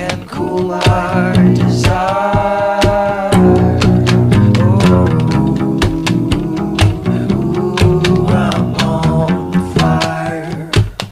and cool out.